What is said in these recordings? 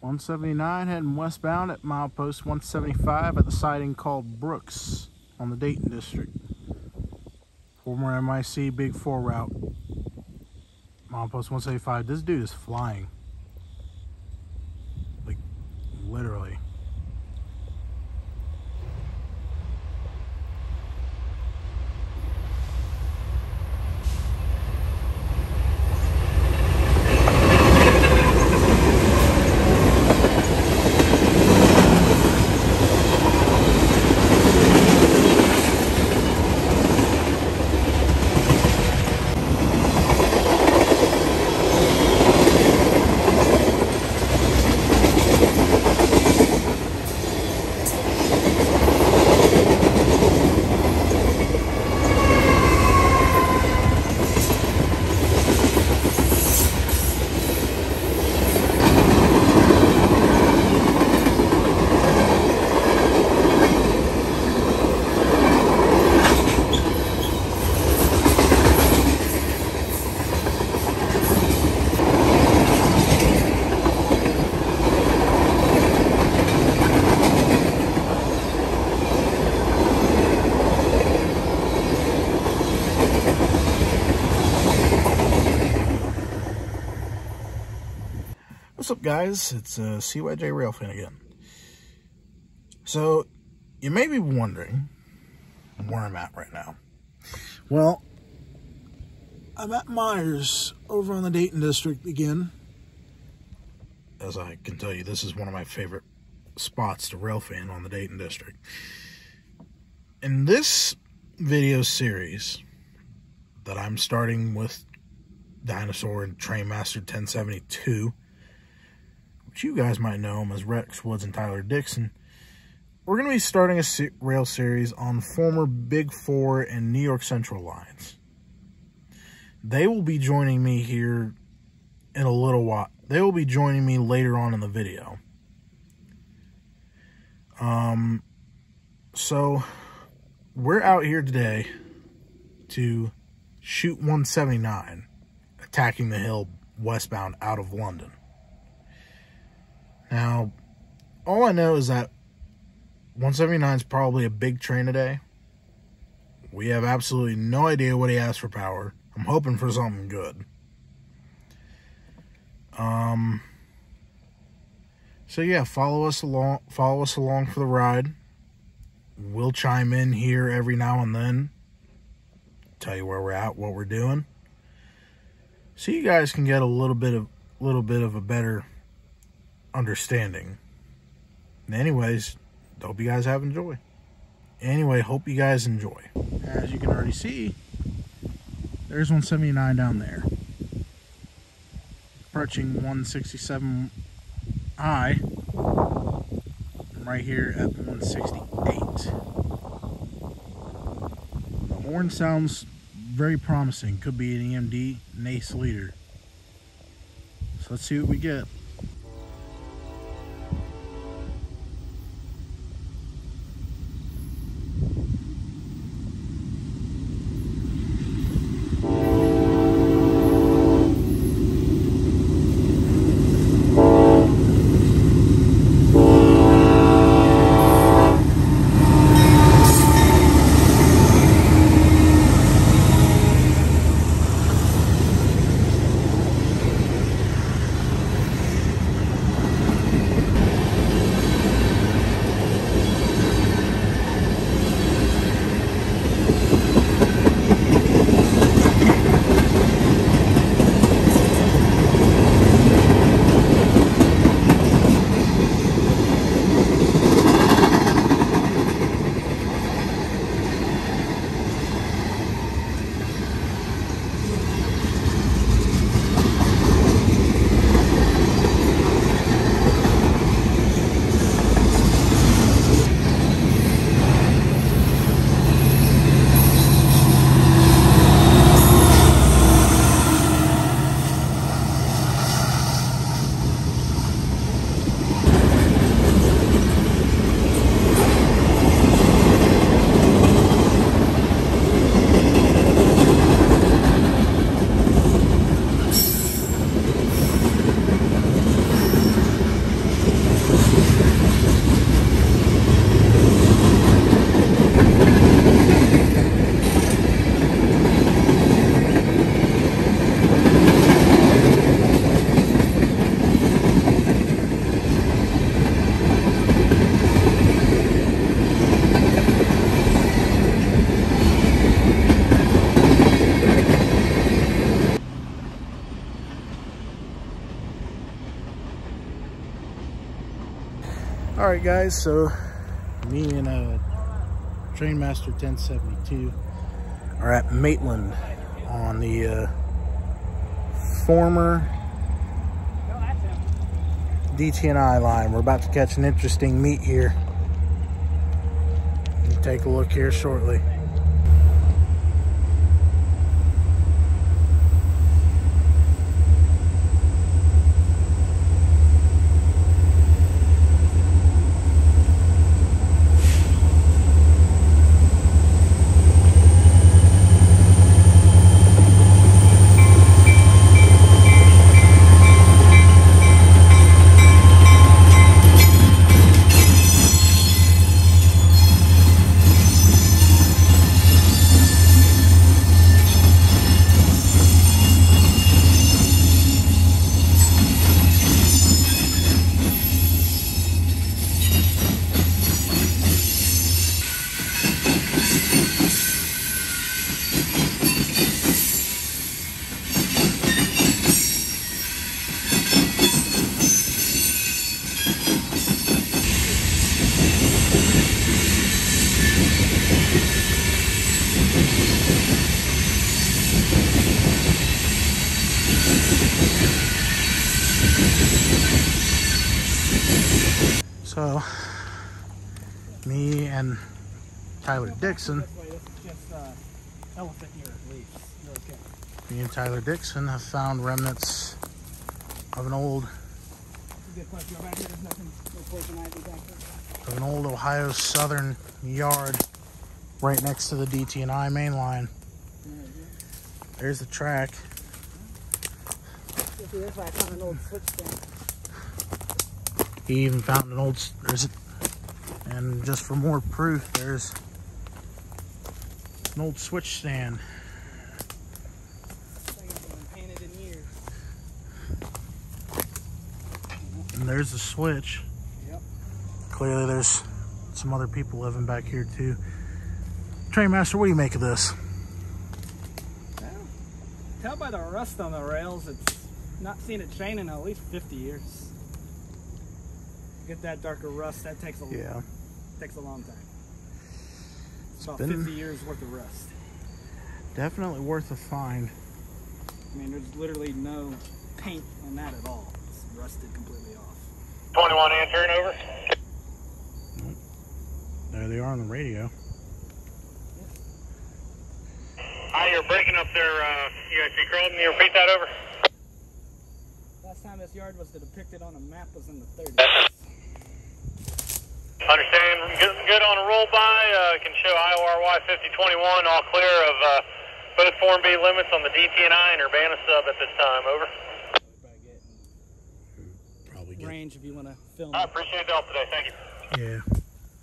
179 heading westbound at milepost 175 at the siding called Brooks on the Dayton District. Former NYC Big 4 route. Milepost 175. This dude is flying. Like, literally. What's up, guys? It's uh, CYJ Railfan again. So, you may be wondering where I'm at right now. Well, I'm at Myers over on the Dayton District again. As I can tell you, this is one of my favorite spots to railfan on the Dayton District. In this video series that I'm starting with Dinosaur and Trainmaster 1072, which you guys might know him as Rex Woods and Tyler Dixon, we're going to be starting a rail series on former Big Four and New York Central lines. They will be joining me here in a little while. They will be joining me later on in the video. Um, so we're out here today to shoot 179, attacking the hill westbound out of London. Now, all I know is that 179 is probably a big train today. We have absolutely no idea what he has for power. I'm hoping for something good. Um. So yeah, follow us along. Follow us along for the ride. We'll chime in here every now and then. Tell you where we're at, what we're doing, so you guys can get a little bit of a little bit of a better understanding. Anyways, hope you guys have enjoy. Anyway, hope you guys enjoy. As you can already see, there's 179 down there. Approaching 167 I. I'm right here at 168. The horn sounds very promising. Could be an EMD NACE leader. So let's see what we get. All right, guys. So me and uh, Trainmaster 1072 are at Maitland on the uh, former DT&I line. We're about to catch an interesting meet here. Take a look here shortly. So, me and Tyler Dixon, me and Tyler Dixon have found remnants of an old of an old Ohio Southern yard right next to the DT&I main line. There's the track. He even found an old, there's, and just for more proof, there's an old switch stand. And there's the switch. Yep. Clearly there's some other people living back here too. Trainmaster, what do you make of this? Well, tell by the rust on the rails, it's not seen a train in at least 50 years. Get that darker rust, that takes a Yeah. takes a long time. It's about been- 50 years worth of rust. Definitely worth a find. I mean, there's literally no paint on that at all. It's rusted completely off. 21 answering over. There they are on the radio. Hi, you're breaking up there. Uh, you guys? Can you repeat that over? Last time this yard was depicted on a map was in the 30s. Understand. Good, good on a roll by. Uh, can show IORY 5021 all clear of uh, both Form B limits on the DT&I Urbana sub at this time. Over. Probably get Probably in get. range if you want to film. I appreciate the help today. Thank you. Yeah.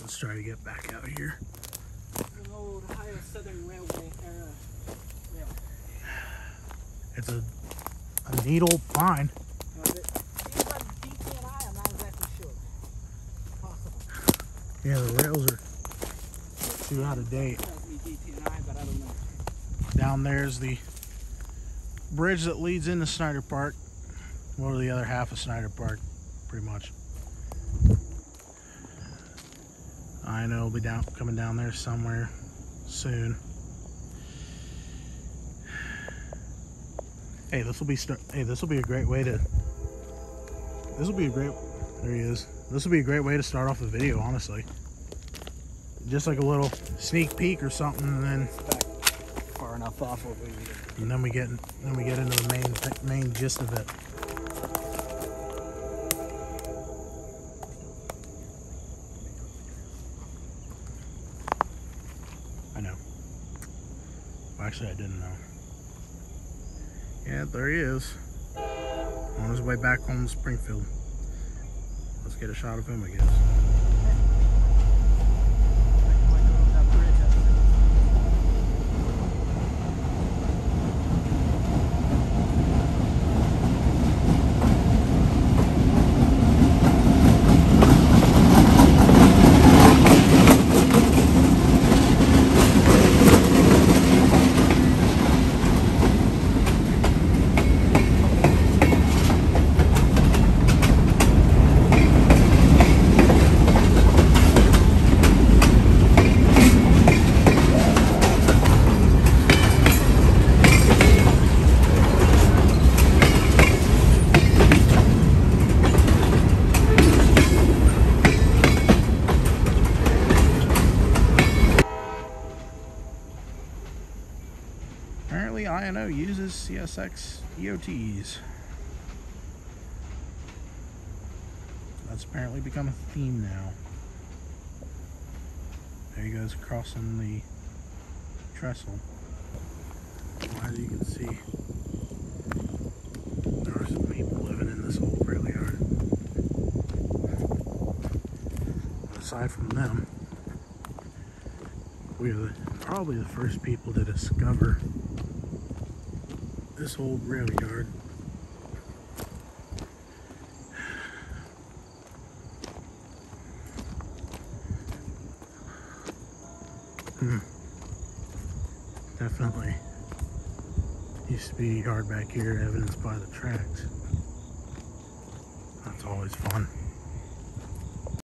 Let's try to get back out here. An old Ohio Southern Railway era rail. It's a a neat old find. Was it? Seems like DT&I, I'm not exactly sure. Possible. Yeah, the rails are too out of date. Down there's the bridge that leads into Snyder Park. Well, the other half of Snyder Park, pretty much. I know will be down coming down there somewhere soon. Hey, this will be. Hey, this will be a great way to. This will be a great. There he is. This will be a great way to start off the video, honestly. Just like a little sneak peek or something, and then far enough off what we needed. and then we get then we get into the main main gist of it. I know. Well, actually, I didn't know. Yeah, there he is. On his way back home to Springfield. Let's get a shot of him, I guess. I&O uses CSX EOTs. That's apparently become a theme now. There he goes crossing the trestle. As you can see, there are some people living in this old rail yard. Aside from them, we are probably the first people to discover this old rail yard. Hmm. Definitely used to be yard back here, evidenced by the tracks. That's always fun.